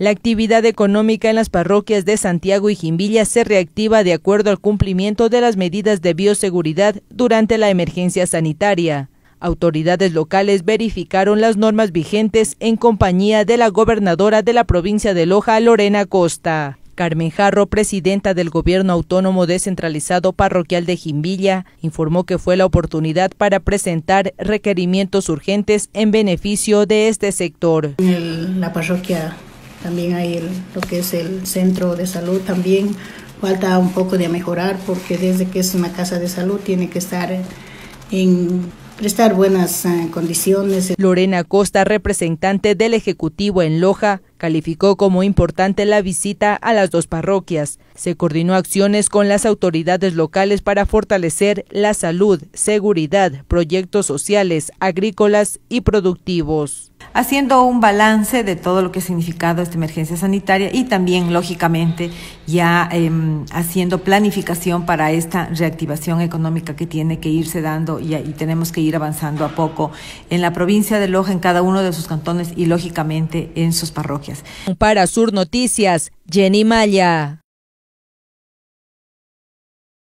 La actividad económica en las parroquias de Santiago y Jimbilla se reactiva de acuerdo al cumplimiento de las medidas de bioseguridad durante la emergencia sanitaria. Autoridades locales verificaron las normas vigentes en compañía de la gobernadora de la provincia de Loja, Lorena Costa. Carmen Jarro, presidenta del Gobierno Autónomo Descentralizado Parroquial de Jimbilla, informó que fue la oportunidad para presentar requerimientos urgentes en beneficio de este sector. En la parroquia también hay lo que es el centro de salud también falta un poco de mejorar porque desde que es una casa de salud tiene que estar en prestar buenas eh, condiciones. Lorena Costa, representante del Ejecutivo en Loja, calificó como importante la visita a las dos parroquias. Se coordinó acciones con las autoridades locales para fortalecer la salud, seguridad, proyectos sociales, agrícolas y productivos haciendo un balance de todo lo que ha significado esta emergencia sanitaria y también, lógicamente, ya em, haciendo planificación para esta reactivación económica que tiene que irse dando y, y, tenemos que ir avanzando a poco en la provincia de Loja, en cada uno de sus cantones y, lógicamente, en sus parroquias. Para Sur Noticias, Jenny Maya.